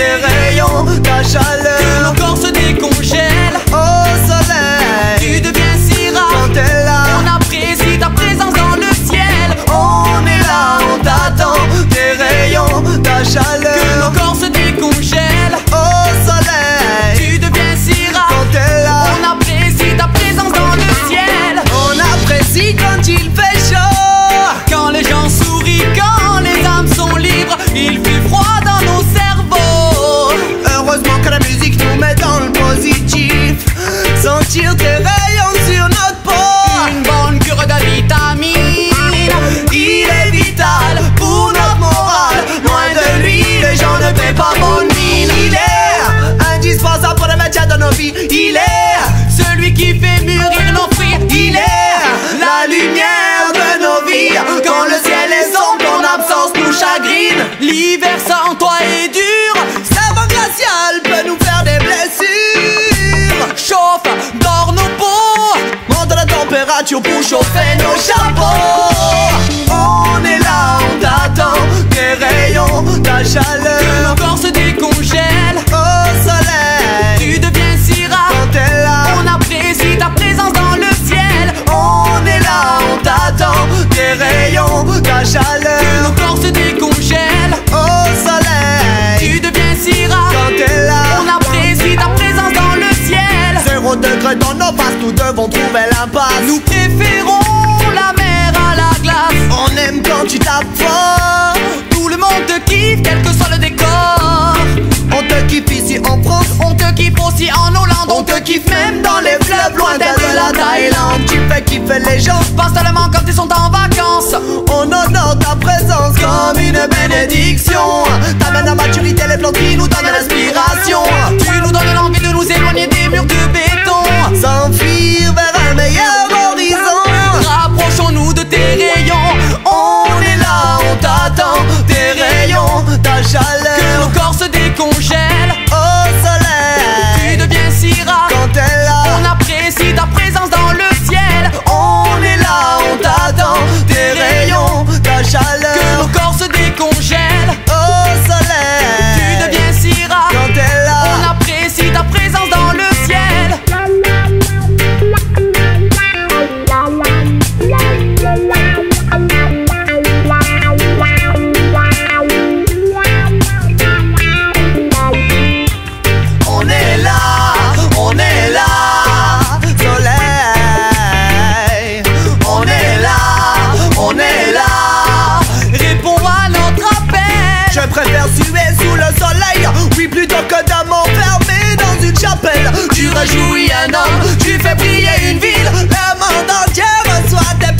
tes rayons, ta chaleur tes rayons sur notre peau. Une bonne cure de vitamine, il est vital pour notre morale. Moins de lui, les gens ne paient pas bonne mine. Il est indispensable pour le maintien de nos vies. Il est Nous préférons la mer à la glace. On aime quand tu tapes fort. Tout le monde te kiffe, quel que soit le décor. On te kiffe ici en France On te kiffe aussi en Hollande. On te kiffe même dans les fleuves lointains de la Thaïlande. Tu fais kiffer les gens, pas seulement quand Juliana, tu fais plier une ville, le monde entier reçoit tes